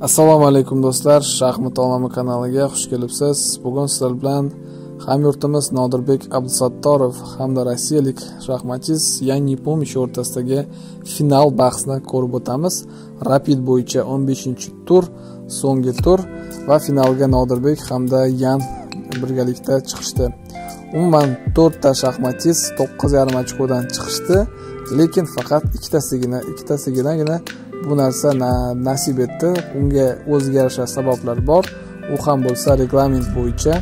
assalomu alaykum do'stlar. Shaxmat olami kanaliga xush kelibsiz. Bugun sizlar bilan hamyurtimiz nodirbek abdusattorov hamda rossiyalik shaxmatchist yan pomish o'rtasidagi final bahsni ko'rib o'tamiz. Rapid bo'yicha 15 tur so'nggi tur va finalga nodirbek hamda yan birgalikda chiqishdi. Umuman to'rtta shaxmatchist to'qqiz yarim ochkodan chiqishdi lekin faqat ikkitasigina ikkitasiginagina bu narsa nasib etdi. Unga o'ziga yarasha sabablar bor. U ham bo'lsa reglament bo'yicha.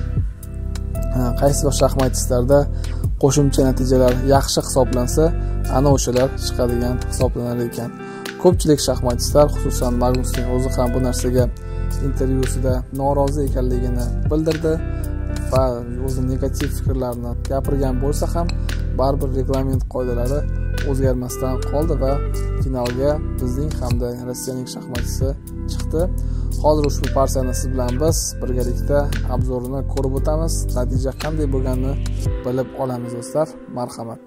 Qaysi bir shaxmatistlarda qo'shimcha natijalar yaxshi hisoblansa ana o'shalar chiqadigan hisoblanar ekan. Ko'pchilik shaxmatistlar xususan magnusning o'zi ham bu narsaga intervyusida norozi ekanligini bildirdi va o'zi negativ fikrlarni gapirgan bo'lsa ham baribir reglament qoidalari o'zgarmasdan qoldi va finalga bizning hamda rossiyaning shaxmatchisi chiqdi. Hozir ushbu partiyani siz bilan biz birgalikda obzorini ko'rib o'tamiz. Natija qanday bo'lganini bilib olamiz do'stlar. Marhamat.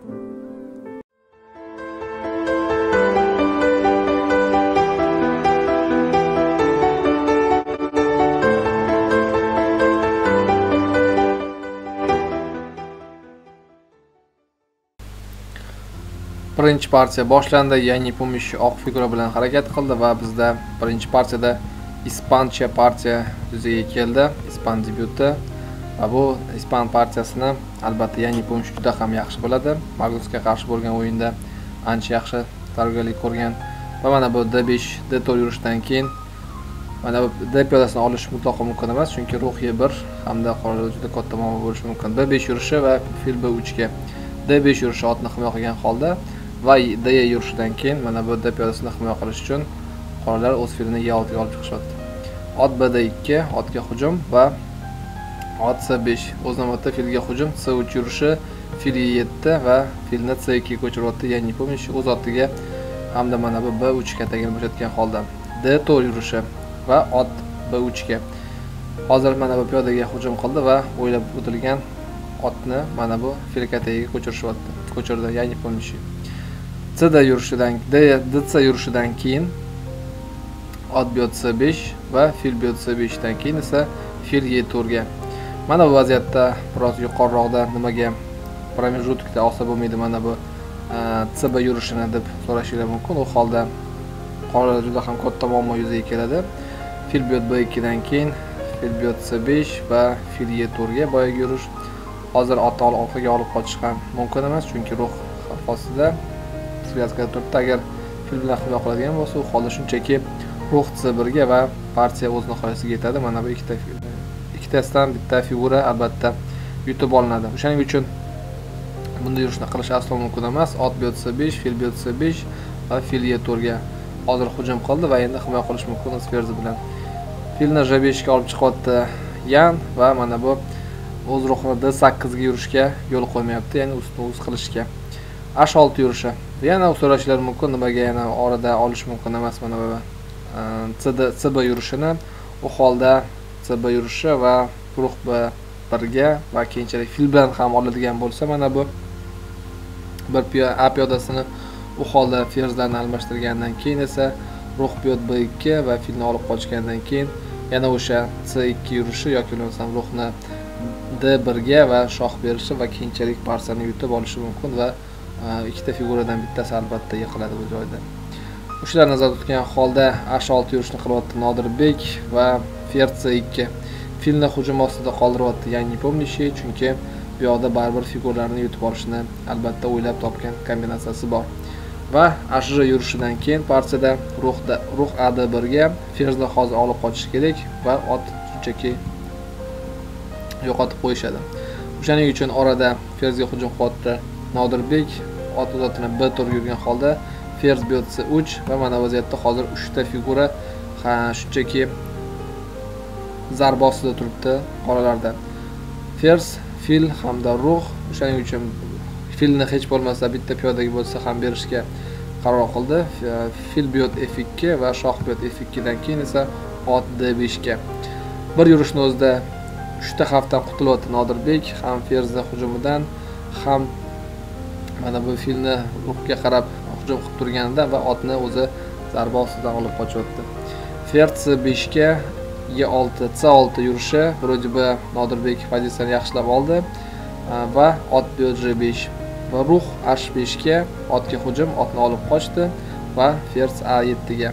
Birinchi partiya boshlandi. Yangi pumish oq figura bilan harakat qildi va bizda birinchi partiyada ispancha partiya yuzaga keldi. Ispan debyuti. Va bu ispan partiyasini albatta yangi pumish juda ham yaxshi biladi. Magnusga qarshi bo'lgan o'yinda ancha yaxshi tayyorgarlik ko'rgan va mana bu d5 d4 yurishdan keyin mana bu d piyodasini olish mutlaqo mumkin emas chunki ruhiy bir hamda qolalar juda katta muammo bo'lishi mumkin. B5 yurishi va fil b3 ga d5 yurishi otni himoya qilgan holda va d yurishidan keyin mana bu d piyodasini himoya qilish uchun qoralar o'z filini e oltiga olib chiqishyapti ot bd ikki otga hujum va ot c besh. O'z navbatida filga hujum c uch yurishi fil e yetti va filni c ikkiga ko'chiryapti. Ya'ni помощь o'z otiga hamda mana bu b uchga tagini bo'shatgan holda. D to'rt yurishi va ot b uchga hozir mana bu piyodaga hujum qildi va o'ylab o'tilgan otni mana bu fil katagiga ko'chirishyapti ko'chirdi. Ya'ni помощь cd yurishidan dc yurishidan keyin ot c5 va fil biyot c5 dan keyin esa fil e4 ga mana bu vaziyatda biroz yuqoriroqda nimaga pромежуткda olsa bo'lmaydi mana bu e, cb yurishini deb so'rashinglar mumkin. U holda qolalar juda ham katta muammo yuzaga keladi. Fil b2 dan keyin fil biyot c5 va fil e4 ga boyagi yurish. Hozir ota orqaga olib qochish ham mumkin emas chunki ruh ostida svязкада turibdi. Agar fil bilan himoya qiladigan bo'lsa u holda shunchaki ruh c birga va partiya o'z nihoyasiga yetadi. Mana bu ikkita ikkitasidan bitta figura albatta yutib olinadi. O'shaning uchun bunday yurishni qilish aslo mumkin emas. Ot biyot yotsa besh fil biyot yotsa besh va fil e to'rtga hozir hujum qildi va endi himoya qilish mumkin o'z bilan. Filni j beshga olib chiqyapti yan va mana bu o'z ruhini d sakkizga yurishga yo'l qo'ymayapti ya'ni ustma ust qilishga. H olti yurishi. Yana so'rashlar mumkin nimaga yana orada olish mumkin emas mana bu ehm, cd cb yurishini u holda cb yurishi va guruh b birga va keyinchalik fil bilan ham oladigan bo'lsa mana bu bir a piyodasini u holda ferzlarni almashtirgandan keyin esa ruh piyod b ikki va filni olib qochgandan keyin yana o'sha c ikki yurishi yoki bo'lmasam ruhni d birga va shoh berishi va keyinchalik parsani yutib olishi mumkin va ikkita figuradan bittasi albatta yiqiladi bu joyda. O'shalar nazarda tutgan holda h olti yurishni qilyapti nodirbek va ferc ikki. Filni hujum ostida qoldiryapti yangi помнящий chunki bu yoqda baribir figurlarni yutib olishni albatta o'ylab topgan kombinatsiyasi bor. Va hj yurishidan keyin partiyada ruhda ruh ad birga ferzni hozir olib qochish kerak va ot shunchaki yo'qotib qo'yishadi. O'shaning uchun orada ferzga hujum qilyapti nodirbek ot uzatini b tur yurgan holda fers biyotsi uch va mana vaziyatda hozir ta figura shunchaki zarba ostida turibdi qoralarda fers fil hamda ruh o'shaning uchun filni hech bo'lmasa bitta piyodaga bo'lsa ham berishga qaror qildi. Fil biyot f2 va shoh biyot f ikkidan keyin esa ot d5 ga bir yurishni o'zida uchta xavfdan qutulyapti nodirbek ham ferzni hujumidan ham mana bu filni ruhga qarab hujum qilib turganida va otni o'zi zarba ostidan olib qochyapti fer c ga e olti c olti yurishi вроде бы nodirbek pozitsiyani yaxshilab oldi e, va ot b besh va ruh h beshga otga hujum otni olib qochdi va fers a yettiga.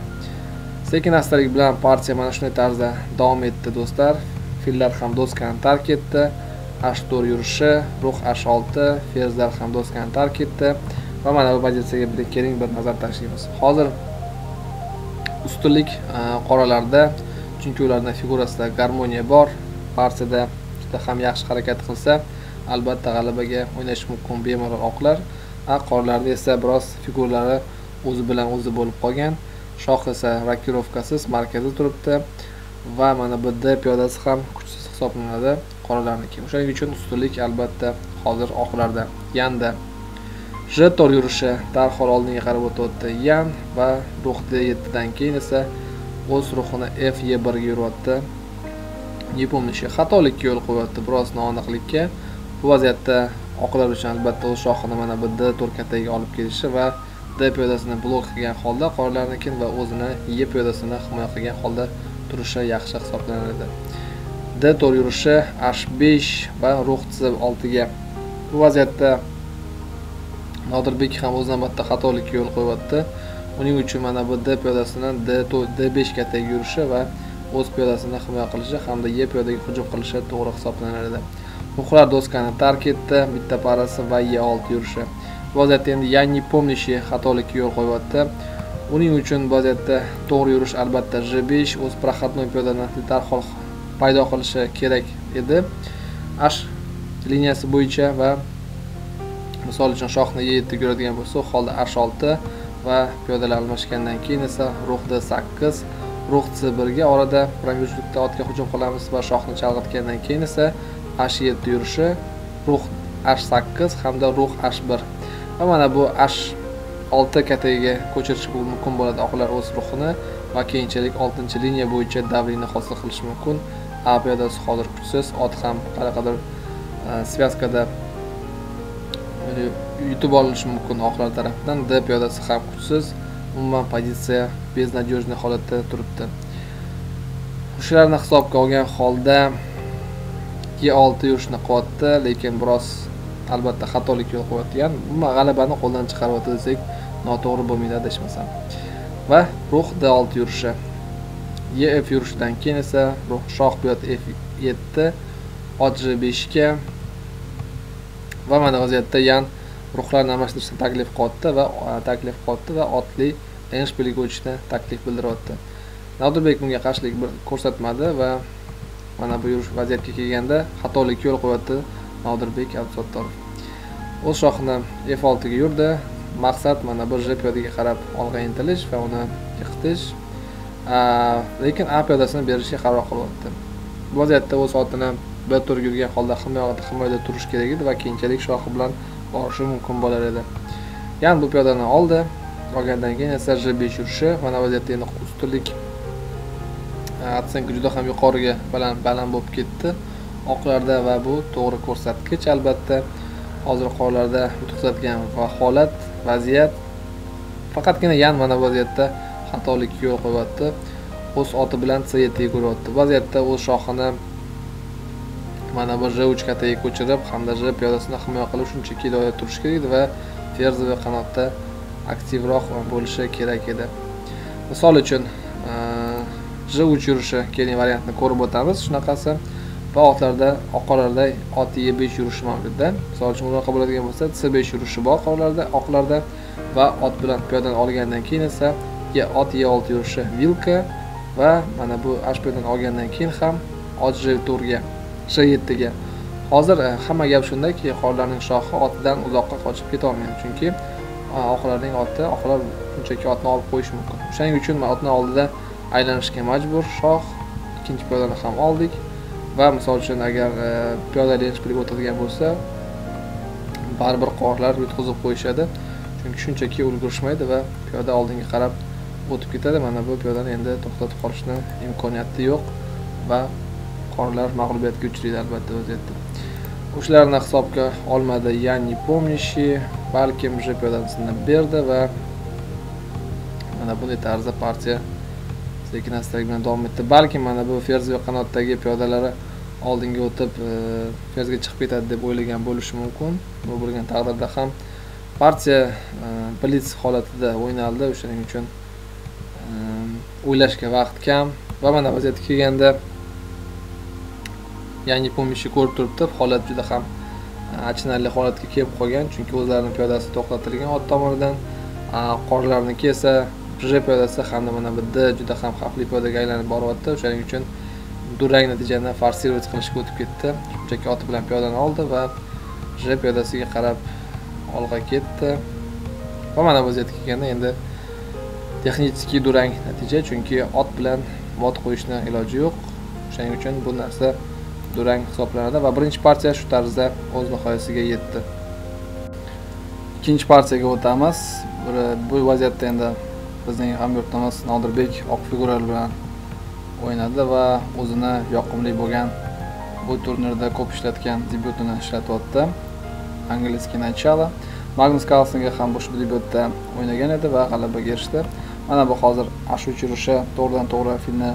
Sekin astalik bilan partiya mana shunday tarzda davom etdi do'stlar. Fillar ham doskani tark etdi. H4 yurishi rux h6 ferzlar ham doskani tark etdi va mana bu pozitsiyaga bir keling bir nazar tashlaymiz. Hozir ustunlik e, qoralarda chunki ularni figurasida garmoniya bor partiyada juda ham yaxshi harakat qilsa albatta g'alabaga o'ynashi mumkin bemalol oqlar. A qoralarda esa biroz figuralari o'zi bilan o'zi bo'lib qolgan. Shoh esa rokirovkasiz markazda turibdi va mana bu d piyodasi ham kuchsiz hisoblanadi. Qoralarniki o'shaning uchun ustunlik albatta hozir oqlarda yanda. Jetor yurishi darhol oldinga qarab o'tyapti yan va ruh d yettidan keyin esa o'z ruhini f e birga yuryapti nepomnishi xatolikka yo'l qo'yyapti biroz noaniqlikka. Bu vaziyatda oqlar uchun albatta o'z shohini mana bu d to'rt katagiga olib kelishi va d piyodasini blok qilgan holda qoralarnikin va o'zini e piyodasini himoya qilgan holda turishi yaxshi hisoblanadi. D to'rt yurishi h5 va ruh c oltiga bu vaziyatda nodirbek ham o'z navbatida xatolikka yo'l qo'yyapti uning uchun mana bu d piyodasini d d5 ga teg yurishi va o'z piyodasini himoya qilishi hamda e piyodaga hujum qilishi to'g'ri hisoblanadi ruhlar doskani tark etdi bitta parasi va e olti yurishi. Vaziyatda endi yangi помнящий xatolikka yo'l qo'yyapti uning uchun vaziyatda to'g'ri yurish albatta g5 o'z проходной piyodani darhol paydo qilishi kerak edi. H liniyasi bo'yicha va misol uchun shohni e yetti yuradigan bo'lsa u holda h olti va piyodalar almashgandan keyin esa ruh d sakkiz ruh c birga orada pромежутокda otga hujum qilamiz va shohni chalg'itgandan keyin esa h yetti yurishi ruh h sakkiz hamda ruh h bir. Va mana bu h olti katagiga ko'chirish mumkin bo'ladi oqlar o'z ruhini va keyinchalik oltinchi liniya bo'yicha davriyni hosil qilishi mumkin. A piyodasi hozir kuchsiz ot ham qanaqadir e, связкада yutib olinishi mumkin oqlar tarafidan d piyodasi ham kuchsiz umuman pozitsiya beznadежный holatda turibdi. O'shalarni hisobga olgan holda e olti yurishni qilyapti lekin biroz albatta xatolik yo'l qo'yayotgan umuman g'alabani qo'ldan chiqaryapti desak noto'g'ri bo'lmaydi adashmasam. Va ruh d olti yurishi. Ef yurishidan keyin esa ruh shoh piyod f yetti ot j beshga va mana vaziyatda yan ruhlarni almashtirishni taklif qilyapti va taklif qilyapti va otli enshpilga o'tishni taklif bildiryapti nodirbek bunga qarshilik ko'rsatmadi va mana bu yurish vaziyatga kelganda xatolikka yo'l qo'yapti nodirbek abdusattorov o'z shohini f oltiga yurdi. Maqsad mana bir j piyodaga qarab olg'a intilish va uni yiqitish lekin a piyodasini berishga qaror qilyapti. Bu vaziyatda o'z otini bir turga yurgan holda himoyada himoyada turishi kerak edi va keyinchalik shohi bilan borishi mumkin bo'lar edi. Yan bu piyodani oldi. Olgandan keyin esa j besh yurishi mana vaziyatda endi ustunlik оценка juda ham yuqoriga baland baland bo'lib ketdi. Oqlarda va bu to'g'ri ko'rsatkich albatta. Hozir qorlarda yutqazadigan va holat vaziyat. Faqatgina yan mana bu vaziyatda xatolikka yo'l qo'yyapti o'z oti bilan c yettiga ko'ryapti vaziyatda o'z shohini mana bu j uch ko'chirib hamda j piyodasini himoya qilib shunchaki iloyada turishi kerak edi va ferzova qanotda aktivroq bo'lishi kerak edi. Misol uchun e, j uch yurishi keling variantni ko'rib o'tamiz. Shunaqasi va otlarda oqlarda ot e besh yurishi mavjudda misol uchun unaqa bo'ladigan bo'lsa c besh yurishi bor qoralarda oqlarda va ot bilan piyodani olgandan keyin esa ot e olti yurishi vilka va mana bu h olgandan keyin ham ot j to'rtga j yettiga. Hozir e, hamma gap shundaki qorlarning shohi otidan uzoqqa qochib ketolmaydi chunki e, oqlarning oti oqlar shunchaki otni olib qo'yishi mumkin. O'shaning uchun otni oldida aylanishga majbur. Shoh ikkinchi piyodani ham oldik. Va misol uchun agar e, piyoda lentishpilga o'tadigan bo'lsa baribir qorlar yutqizib qo'yishadi. Chunki shunchaki ulgurishmaydi va piyoda oldinga qarab o'tib ketadi. Mana bu piyodani endi to'xtatib qolishni imkoniyati yo'q va qorlar mag'lubiyatga uchraydi albatta vaziyatda. O'shalarni hisobga olmadi я не помнящий balkim piyodani sinab berdi va mana bunday tarzda partiya sekin astalik bilan davom etdi. Balki mana bu ferzi qanotdagi piyodalari oldinga o'tib e, ferzga chiqib ketadi deb o'ylagan bo'lishi mumkin. Bu bo'lgan taqdirda ham partiya e, blitz holatida o'ynaldi. O'shaning uchun o'ylashga vaqt kam va mana vaziyatga kelganda yangi помощи ko'rib turibdi holat juda ham achinarli holatga kelib qolgan chunki o'zlarini piyodasi to'xtatilgan ot tomonidan qorlarniki esa j piyodasi hamda mana bu d juda ham xavfli piyodaga aylanib boryapti o'shaning uchun durang natijani forsirovat qilishga o'tib ketdi shunchaki oti bilan piyodani oldi va j piyodasiga qarab olg'a ketdi va mana vaziyatga kelganda endi texnический durang natija chunki ot bilan mot qo'yishni iloji yo'q. O'shaning uchun bu narsa durang hisoblanadi va birinchi partiya shu tarzda o'z nihoyasiga yetdi. Ikkinchi partiyaga o'tamiz. Bu vaziyatda endi bizning hamyurtimiz nodirbek oq figuralar bilan o'ynadi va o'zini yoqimli bo'lgan bu turnirda ko'p ishlatgan debyutini ishlatyapti angliskiy начало magnus karlsonga ham bu debyutda o'ynagan edi va g'alabaga erishdi. Mana bu hozir ashuvchi yurishi to'g'ridan to'g'ri filni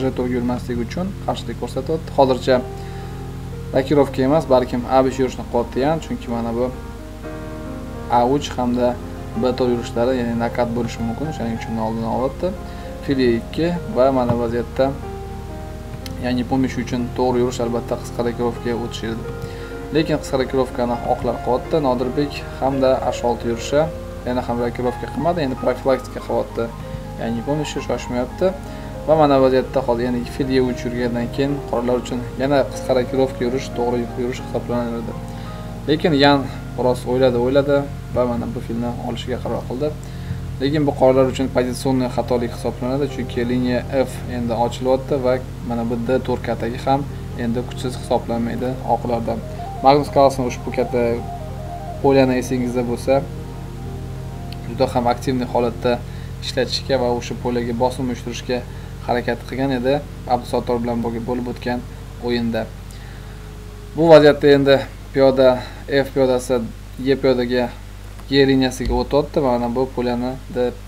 j turga yurmasligi uchun qarshilik ko'rsatyapti hozircha blokirovka emas balkim a besh yurishni qilyapti ham chunki mana bu a uch hamda b to'rt yurishlari ya'ni nakat bo'lishi mumkin o'shaning uchun oldini olyapti. Fili ikki va mana vaziyatda ya'ni pomish uchun to'g'ri yurish albatta qisqa rokirovkaga o'tish edi lekin qisqa rokirovkani oqlar qilyapti nodirbek hamda h olti yurishi yana ham rokirovka qilmadi endi profilaktika qilyapti bu помощь shoshmayapti. Va mana vaziyatda hozir yana fil e uch yurgandan keyin qorilar uchun yana qisqa rokirovka yurish to'g'ri yurish hisoblanadi. Lekin yan biroz o'yladi o'yladi va mana bu filni olishga qaror qildi. Lekin bu qorilar uchun pozitsionniy xatolik hisoblanadi chunki liniya f endi ochilyapti va mana bu d to'rt katagi ham endi kuchsiz hisoblanmaydi oqlardan magnus karlson ushbu katta polyani esingizda bo'lsa juda ham aktivniy holatda ishlatishga va o'sha polyaga bosim uyushtirishga harakat qilgan edi. Abdusattor bilan bo'lib o'tgan o'yinda. Bu vaziyatda endi piyoda f piyodasi e piyodaga e liniyasiga o'tyapti mana bu polyani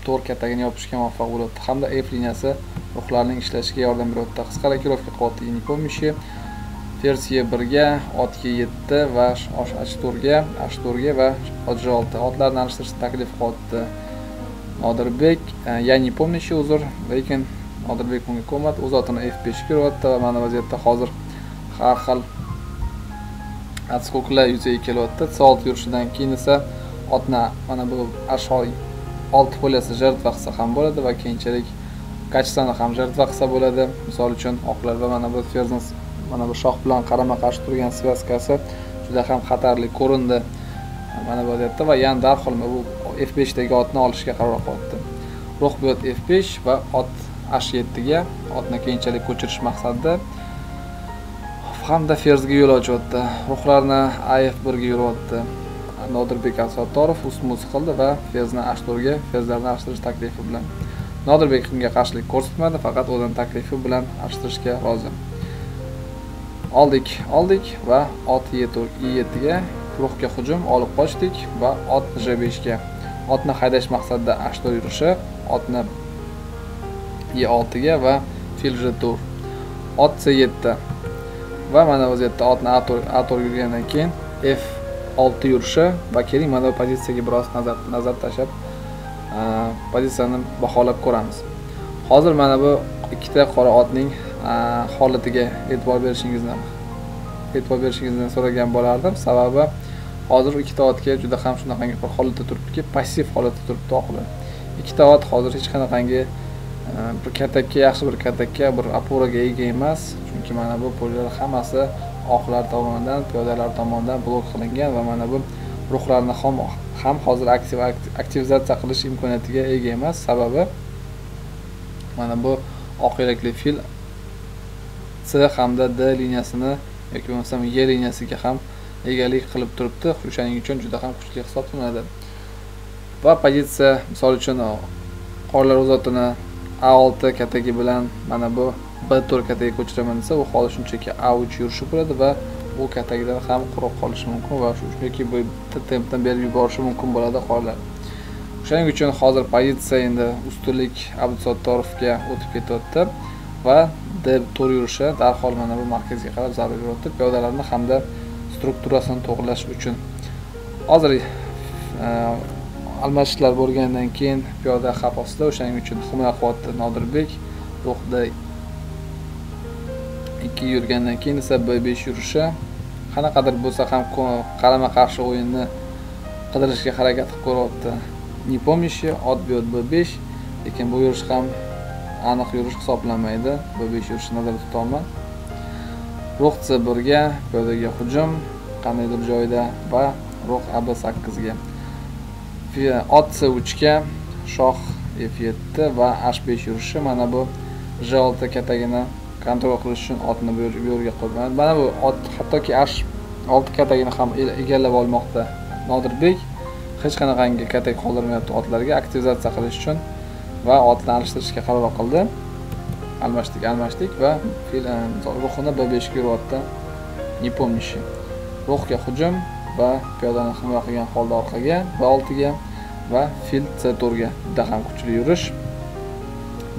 to'rt katagini yopishga muvaffaq bo'lyapti hamda f liniyasi ruhlarning ishlashiga yordam beryapti qisqa rokirovka qilyapti не помощи versiya birga otga yetti va h ashturga h va oj olti. Otlarni alishtirishni taklif qildi. Nodirbek я не помнящий uzr lekin nodirbek bunga ko'nmadi o'z otini f beshga yuryapti va mana vaziyatda hozir har xil atskoklar yuzaga kelyapti. Soat yurishidan keyin esa otni mana bu ashol olti polyasi жертва qilsa ham bo'ladi va keyinchalik kachesani ham жертва qilsa bo'ladi. Misol uchun oqlar va mana bu ferzans mana bu shoh bilan qarama qarshi turgan svязкasi juda ham xatarli ko'rindi. Mana bu vaziyatda va yan darhol bu f beshdagi otni olishga qaror qilyapti ruh f besh va ot h yettiga otni keyinchalik ko'chirish maqsadida hamda ferzga yo'l ochyapti. Ruhlarni af birga yuryapti. Nodirbek asattorov usmuz qildi va ferzni h to'rtga ferzlarni almashtirish taklifi bilan. Nodirbek bunga qarshilik ko'rsatmadi faqat o'zini taklifi bilan almashtirishga rozi. Oldik oldik va ot i7 ga ruhga hujum olib qochdik va ot j5 ga otni haydash maqsadida h4 yurishi otni e6 ga va fil j4 ot c7 va mana vaziyatda otni a4 yurgandan keyin f6 yurishi va keling mana bu pozitsiyaga biroz nazar nazar tashlab pozitsiyani baholab ko'ramiz. Hozir mana bu ikkita qora otning holatiga e'tibor berishingizni e'tibor berishingizni so'ragan bo'lardim. Sababi hozir ikkita otga juda ham shunaqangi bir holatda turibdiki passiv holatda turibdi oqlar ikkita ot hozir hech qanaqangi e, bir katakka yaxshi bir katakka bir oporaga ega emas. Chunki mana bu pollar hammasi oqlar tomonidan piyodalar tomonidan blok qilingan va mana bu ruhlarni ham ham hozir aktiv aktivizatsiya qilish imkoniyatiga ega emas. Sababi mana bu oq yurakli fil c hamda d liniyasini yoki bo'lmasam e liniyasiga ham egalik qilib turibdi. O'shaning uchun juda ham kuchli hisoblanadi va pozitsiya misol uchun qorlar o'zotini a olti katagi bilan mana bu b to'rt kataga ko'chiraman desa u hozir shunchaki a uch yurishi bo'ladi va u katagidan ham quruq qolishi mumkin va shu yoki bu tempdan berib yuborishi mumkin bo'ladi qorlar. O'shaning uchun hozir pozitsiya endi ustunlik abdusattorovga o'tib ketyapti va deb to'r yurishi darhol mana bu markazga qarab zarba beryapti piyodalarni hamda strukturasini to'g'irlash uchun. Hozir e, almashishlar bo'lgandan keyin piyoda xavf ostida o'shaning uchun himoya quvvati nodirbek ruhda ikki yurgandan keyin esa b besh yurishi. Qanaqadir bo'lsa ham qarama qarshi o'yinni qidirishga harakat qilib ko'ryapti. Не помнящи ot biyot b besh lekin bu yurish ham aniq yurish hisoblanmaydi b besh yurishni nazarda tutyapman. Ruh c birga piyodaga hujum. Qandaydir joyda va ruh ab sakkizga ot c uchga shoh f yetti va h besh yurishi mana bu j olti katagini kontrol qilish uchun otni bu yerga qo'ygan mana bu ot hattoki h olti katagini ham egallab olmoqda. Nodirbek hech qanaqangi katak qoldirmayapti otlarga. Aktivizatsiya qilish uchun va otni alishtirishga qaror qildi. Almashdik almashdik va ruhini b beshga yuryapti не помнящий ruhga hujum va piyodani himoya qilgan holda orqaga b oltiga va fil c to'rtga juda ham kuchli yurish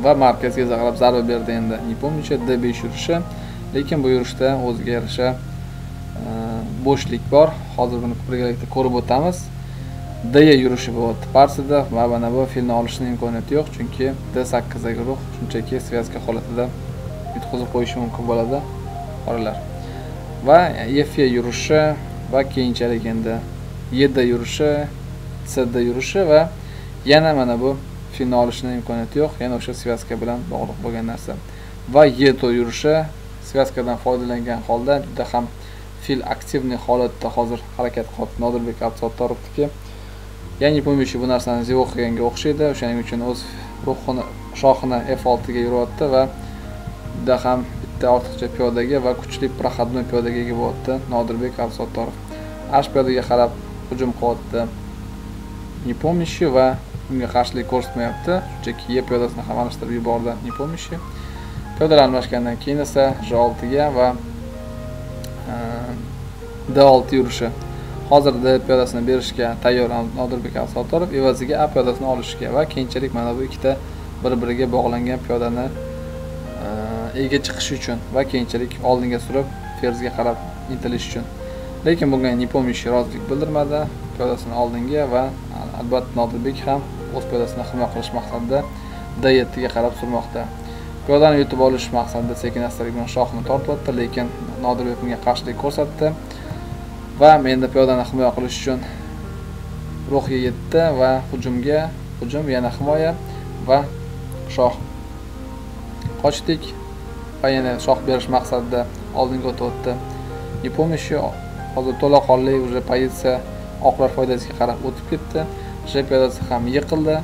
va markazga qarab zarba berdi endi. Не помнящий d besh yurishi. Lekin bu yurishda o'ziga yarasha bo'shlik bor. Hozir buni birgalikda ko'rib o'tamiz. D yurishi bo'lyapti. Parsida va mana bu filni olishni imkoniyati yo'q chunki d sakkizdagi ruh shunchaki svязка holatida yutqazib qo'yishi mumkin bo'ladi. Oralar. Va f yurishi va keyinchalik endi ed yurishi cd yurishi va yana mana bu filni olishni imkoniyati yo'q. Yana o'sha svязка bilan bog'liq bo'lgan narsa. Va yeto yurishi svязкаdan foydalangan holda juda ham fil aktivniy holatda hozir harakat qilyapti nodirbek abdusattorovniki yangi помощи bu narsani zivo qilganga o'xshaydi o'shaning uchun o'z ruhini shohini f oltiga yuryapti va juda ham bitta ortiqcha piyodaga va kuchli проходной piyodaga ega bo'lyapti nodirbek absattorov ash piyodaga qarab hujum qilyapti не va unga qarshilik ko'rsatmayapti shunchaki e piyodasini ham almashtirib yubordi не piyodalar almashgandan keyin esa j oltiga va d olti yurishi hozirda piyodasini berishga tayyor nodirbek absattorov evaziga a piyodasini olishga va keyinchalik mana bu ikkita bir biriga bog'langan piyodani e, ega chiqish uchun va keyinchalik oldinga surib ferzga qarab intilish uchun. Lekin bunga не rozilik bildirmadi. Piyodasini oldinga va albatta nodirbek ham o'z piyodasini himoya qilish maqsadida d yettiga qarab surmoqda. Piyodani yutib olish maqsadida sekin astalik bilan shohni tortyapti lekin nodirbek bunga qarshilik ko'rsatdi. Va menda piyodani himoya qilish uchun ruhga yetdi va hujumga hujum yana himoya va shoh. Qochdik va yana shoh berish maqsadida oldinga o'tyapti не помощью hozir to'laqonli уже pozitsiya oqlar foydasiga qarab o'tib ketdi. J piyodasi ham yiqildi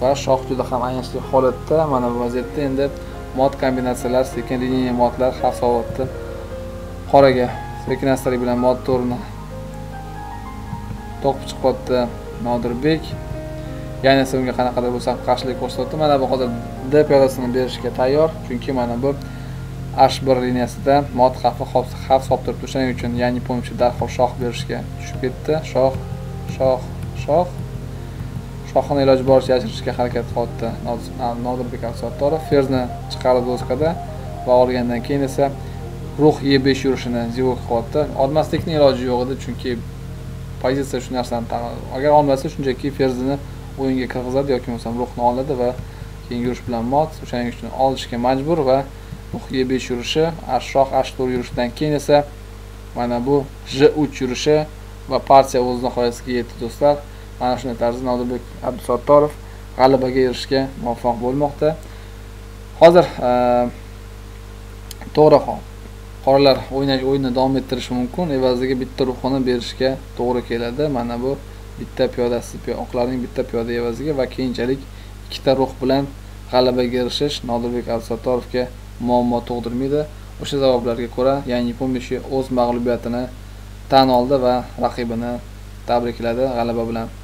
va shoh juda ham ayanchli holatda. Mana bu vaziyatda endi mod kombinatsiyalar sekin liniya modlar xavf solyapti qoraga sekin astalik bilan mod to'rini to'qib chiqyapti nodirbek. Yana esa unga qanaqadir bo'lsa qarshilik ko'rsatdi. Mana bu hozir d piyodasini berishga tayyor. Chunki mana bu h bir liniyasida mot xavfi xavf solib turibdi. O'shaning uchun ya'ni помощи darhol shoh berishga tushib ketdi. Shoh shoh shoh shohini iloji boricha yashirishga harakat qilyapti nodirbek absattorov ferzni chiqardi doskada va olgandan keyin esa ruh e besh yurishini zivok qilyapti olmaslikni iloji yo'q edi chunki pozitsiya shu narsani agar olmasa shunchaki ferzini o'yinga kirgizadi yoki bo'lmasam ruhni oladi va keyin yurish bilan mot o'shaning uchun olishga majbur va ruh besh yurishi ashroq ash h to'rt yurishidan keyin esa mana bu j uch yurishi va partiya o'z nihoyasiga yetdi do'stlar. Mana shunday tarzda nodirbek abdusattorov g'alabaga erishishga muvaffaq bo'lmoqda. Hozir to'g'ri qoralar o'ynash o'yinni davom ettirishi mumkin. Evaziga bitta ruhxona berishga to'g'ri keladi. Mana bu bitta piyodasi oqlarning bitta piyoda evaziga va keyinchalik ikkita ruh bilan g'alabaga erishish nodirbek absattorovga muammo tug'dirmaydi. O'sha sabablarga ko'ra yangi pomishi o'z mag'lubiyatini tan oldi va raqibini tabrikladi g'alaba bilan.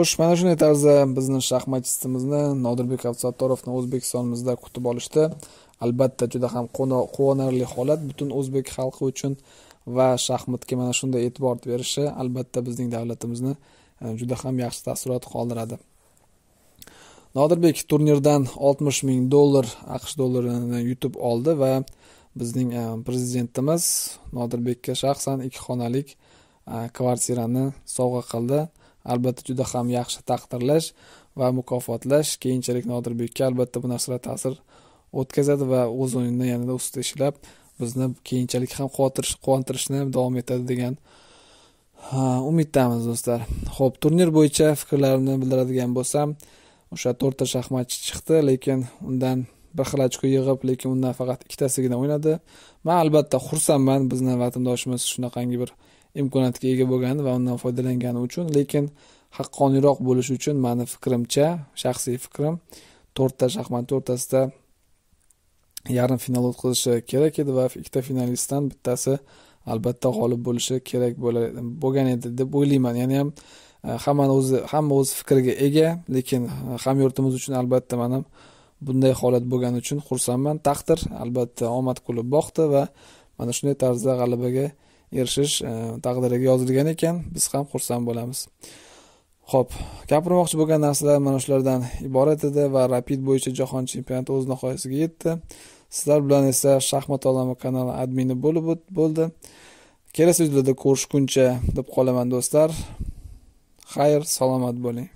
Xo'sh mana shunday tarzda bizni shaxmatchimizni nodirbek abdusattorovni o'zbekistonimizda kutib olishdi. Albatta juda ham quvonarli holat butun o'zbek xalqi uchun va shaxmatga mana shunday e'tibor berishi albatta bizning davlatimizni e, juda ham yaxshi taassurot qoldiradi. Nodirbek turnirdan oltmish ming dollar aqsh dollarini yutib oldi va bizning e, prezidentimiz nodirbekka shaxsan ikki xonalik e, kvartirani sovg'a qildi. Albatta juda ham yaxshi taqdirlash va mukofotlash keyinchalik nodirbekka albatta bu narsalar ta'sir o'tkazadi va o'z o'yinida yanada ustida ishlab bizni keyinchalik ham quvontirishni davom etadi degan umiddamiz do'stlar. Ho'p turnir bo'yicha fikrlarimni bildiradigan bo'lsam o'sha to'rtta shaxmatchi chiqdi lekin undan bir xil ochko yig'ib lekin undan faqat ikkitasigina o'ynadi. Man albatta xursandman bizni vatandoshimiz shunaqangi bir imkoniyatga ega bo'lgani va undan foydalangani uchun lekin haqqoniyroq bo'lishi uchun mani fikrimcha shaxsiy fikrim to'rtta shaxmat to'rtasida yarim final o'tkazishi kerak edi va ikkita finalistdan bittasi albatta g'olib bo'lishi kerak bo'lgan edi deb o'ylayman. Ya'ni ham e, hammani o'zi hamma o'z fikriga ega lekin e, hamyurtimiz uchun albatta man ham bunday holat bo'lgani uchun xursandman. Taqdir albatta omad kulib boqdi va mana shunday tarzda g'alabaga erishish e, taqdiriga yozilgan ekan. Biz ham xursand bo'lamiz. Ho'p gapirmoqchi bo'lgan narsalar mana shulardan iborat edi va rapid bo'yicha jahon chempionati o'z nihoyasiga yetdi. Sizlar bilan esa shaxmat olami kanali admini bo'lib bo'ldi. Kelasi videoda ko'rishguncha deb qolaman do'stlar. Xayr salomat bo'ling.